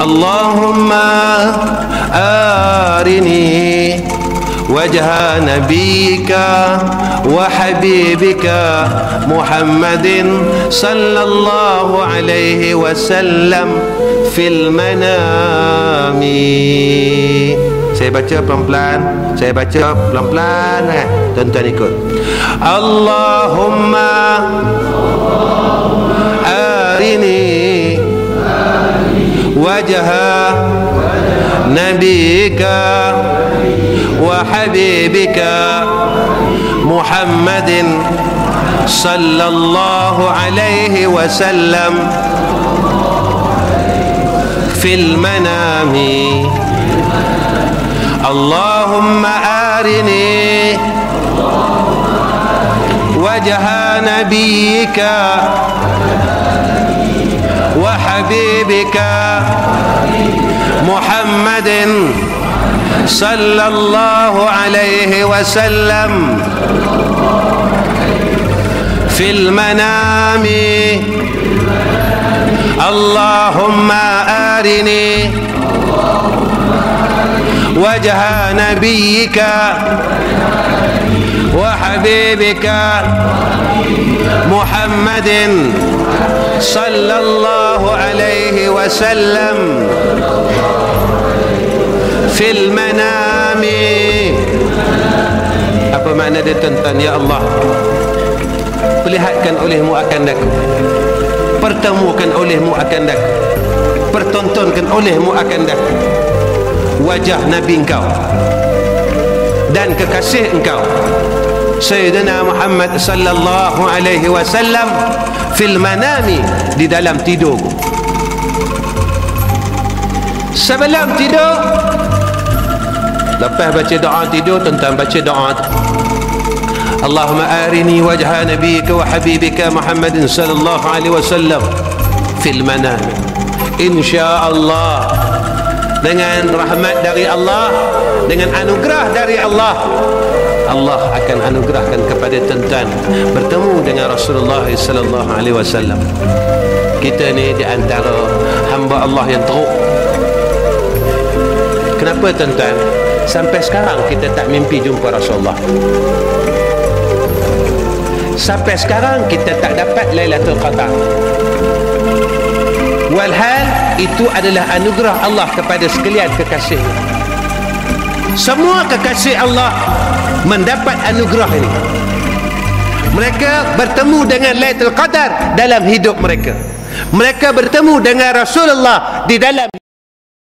اللهم أرني وجه نبيك وحبيبك محمد صلى الله عليه وسلم في المنام saya baca pelan-pelan saya baca pelan-pelan eh tuan-tuan ikut Allahumma وجه نبيك وحبيبك محمد صلى الله عليه وسلم في المنام. اللهم آرني وجه نبيك وحبيبك محمد صلى الله عليه وسلم في المنام. اللهم أرني وجه نبيك وحبيبك محمد صلى الله عليه وسلم في المنام apa makna dia tuan ya Allah perlihatkan olehmu akan daku pertemukan olehmu akan daku pertontonkan olehmu akan daku wajah Nabi engkau dan kekasih engkau Sayyidina Muhammad sallallahu alaihi wasallam fil manami di dalam tidur. Sebelum tidur lepas baca doa tidur tentang baca doa. Allahumma arini wajha nabiyika wa habibika Muhammadin sallallahu alaihi wasallam fil manami. Insyaallah dengan rahmat dari Allah dengan anugerah dari Allah Allah akan anugerahkan kepada tuan bertemu dengan Rasulullah sallallahu alaihi wasallam. Kita ni di antara hamba Allah yang teruk. Kenapa tuan-tuan? Sampai sekarang kita tak mimpi jumpa Rasulullah. Sampai sekarang kita tak dapat Lailatul Qadar. Walhal itu adalah anugerah Allah kepada sekalian kekasih semua kekasih Allah mendapat anugerah ini. Mereka bertemu dengan Lailatul Qadar dalam hidup mereka. Mereka bertemu dengan Rasulullah di dalam